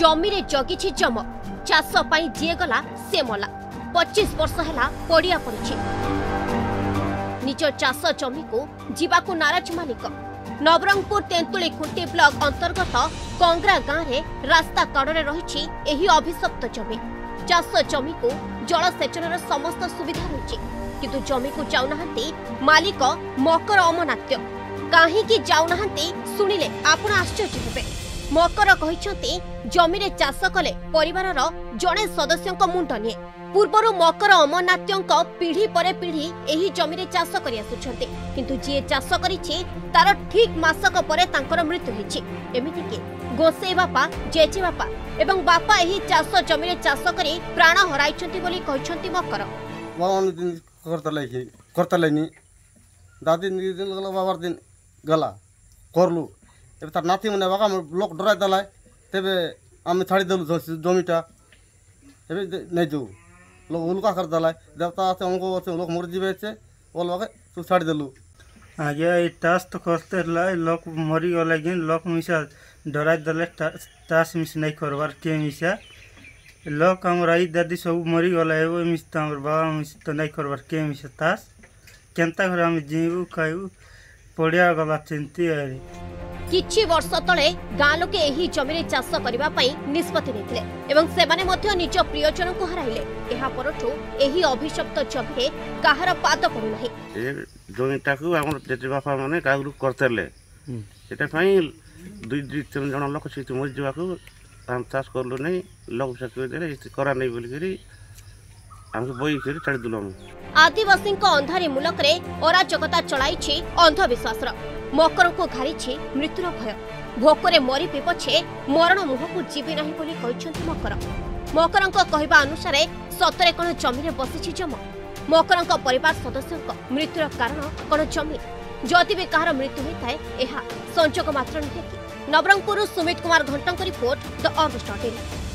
ଜମିରେ ଜଗିଛି ଜମ ଚାଷ ପାଇଁ ଯିଏ ଗଲା ସେ ମଲା ପଚିଶ ବର୍ଷ ହେଲା ପଡ଼ିଆ ପଡ଼ିଛି ନିଜ ଚାଷ ଜମିକୁ ଯିବାକୁ ନାରାଜ ମାଲିକ ନବରଙ୍ଗପୁର ତେନ୍ତୁଳି ଖୁଣ୍ଟି ବ୍ଲକ ଅନ୍ତର୍ଗତ କଂଗ୍ରା ଗାଁରେ ରାସ୍ତା କଡ଼ରେ ରହିଛି ଏହି ଅଭିଶପ୍ତ ଜମି ଚାଷ ଜମିକୁ ଜଳସେଚନର ସମସ୍ତ ସୁବିଧା ରହିଛି କିନ୍ତୁ ଜମିକୁ ଯାଉନାହାନ୍ତି ମାଲିକ ମକର ଅମନାତ୍ୟ କାହିଁକି ଯାଉନାହାନ୍ତି ଶୁଣିଲେ ଆପଣ ଆଶ୍ଚର୍ଯ୍ୟ ହେବେ ମକର କହିଛନ୍ତି ଜମିରେ ଚାଷ କଲେ ପରିବାରର ଜଣେ ସଦସ୍ୟଙ୍କ ମୁଣ୍ଡ ନିଏ ପୂର୍ବରୁ ମକର ଅମରନାଥ୍ୟଙ୍କ ପିଢ଼ି ପରେ ପିଢ଼ି ଏହି ଜମିରେ ଚାଷ କରି ଆସୁଛନ୍ତି କିନ୍ତୁ ଯିଏ ଚାଷ କରିଛି ତାର ଠିକ୍ ମାସକ ପରେ ତାଙ୍କର ମୃତ୍ୟୁ ହେଇଛି ଏମିତିକି ଗୋସେଇ ବାପା ଜେଜେ ବାପା ଏବଂ ବାପା ଏହି ଚାଷ ଜମିରେ ଚାଷ କରି ପ୍ରାଣ ହରାଇଛନ୍ତି ବୋଲି କହିଛନ୍ତି ମକର করতে লাইনি দাদি গেলা করলু তবে তার নাতি মনে বাবা আমার লোক ডরাই দেলায় তবে আমি ছাড়ি দিল জমিটা তবে নেই দেবো লোক উল্কা করে দেলায় দেবতা আছে অঙ্ক আছে লোক মরে যাবে ওল বাকে তুই ছাড়ি দিলু আগে এই টাস তো করতে লোক মরি গলে কিন লোক মিশা ডরাই দেলে টাস মিশ নাই করবার কে মিশা লোক আমার এই দাদি সব মরি গলে এব মিশ তো আমার বাবা মিশ তো নাই করবার কে মিশা টাস কেনতা করে আমি জিবু খাইবু পড়িয়া গলা চিন্তি আরে କିଛି ବର୍ଷ ତଳେ ଗାଁ ଲୋକେ ଏହି ଜମିରେ ଚାଷ କରିବା ପାଇଁ ନିଷ୍ପତ୍ତି ନେଇଥିଲେ ଏବଂ ସେମାନେ ମଧ୍ୟ ନିଜ ପ୍ରିୟଜନଙ୍କୁ ହରାଇଲେ ଏହା ପରଠୁ ଏହି ଅଭିଶପ୍ତ ଜମିରେ କାହାର ପାଦ ପଡ଼ୁନାହିଁ ଏ ଜମିଟାକୁ ଆମର ଜେଜେବାପା ମାନେ କାହାକୁ କରିଦେଲେ ସେଟା ପାଇଁ ଦୁଇ ଦୁଇ ତିନି ଜଣ ଲୋକ ସେଠି ମରିଯିବାକୁ ଧାନ ଚାଷ କଲୁ ନାହିଁ ଲୋକ ଚାକିରି ଦେଲେ କରା ନାହିଁ ବୋଲିକରି ଆମକୁ ବହିକରି ଛାଡ଼ିଦେଲୁ ଆମେ ଆଦିବାସୀଙ୍କ ଅନ୍ଧାରୀ ମୁଲକରେ ଅରାଜକତା ଚଳାଇଛି ଅନ୍ଧବିଶ୍ୱାସର ମକରଙ୍କୁ ଘାରିଛି ମୃତ୍ୟୁର ଭୟ ଭୋକରେ ମରିବେ ପଛେ ମରଣ ମୁହଁକୁ ଯିବି ନାହିଁ ବୋଲି କହିଛନ୍ତି ମକର ମକରଙ୍କ କହିବା ଅନୁସାରେ ସତରେ କ'ଣ ଜମିରେ ବସିଛି ଜମ ମକରଙ୍କ ପରିବାର ସଦସ୍ୟଙ୍କ ମୃତ୍ୟୁର କାରଣ କ'ଣ ଜମି ଯଦି ବି କାହାର ମୃତ୍ୟୁ ହୋଇଥାଏ ଏହା ସଂଯୋଗ ମାତ୍ର ନୁହେଁ କି ନବରଙ୍ଗପୁରରୁ ସୁମିତ କୁମାର ଘଣ୍ଟଙ୍କ ରିପୋର୍ଟ ଦ ଅଗଷ୍ଟ ଅଠେଇଶ